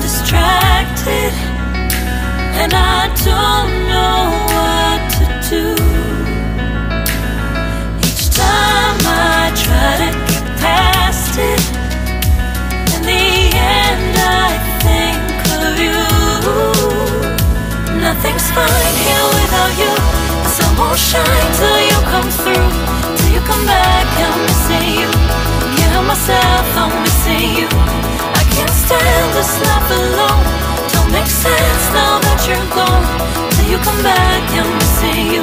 Distracted. And I don't know what to do. Each time I try to get past it, in the end I think of you. Nothing's fine here without you. The sun won't shine till you come through. Till you come back, I'm missing you. This life alone. Don't make sense now that you're gone. Till you come back, I'm missing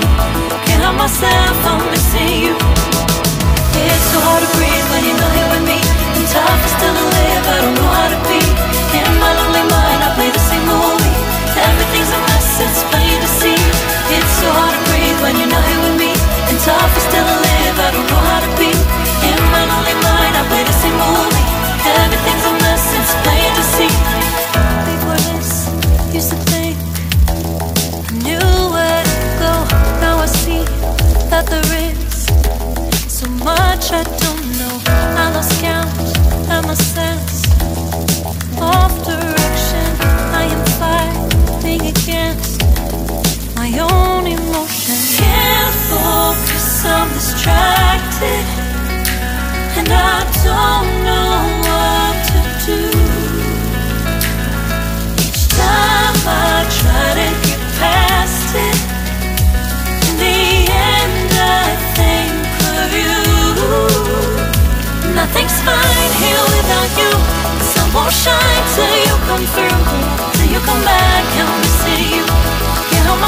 I don't know. I lost count and my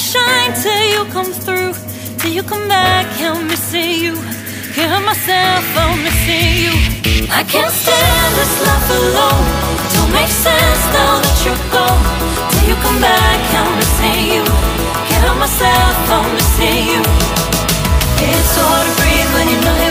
won't shine till you come through. Till you come back, I'm missing you. Can't myself, I'm missing you. I can't stand this life alone. Don't make sense now that you're gone. Till you come back, I'm missing you. Can't myself, I'm missing you. It's hard to breathe when you're not here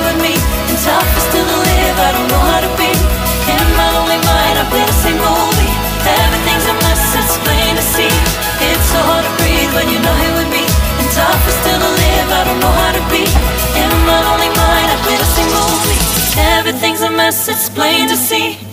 Everything's a mess, it's plain to see.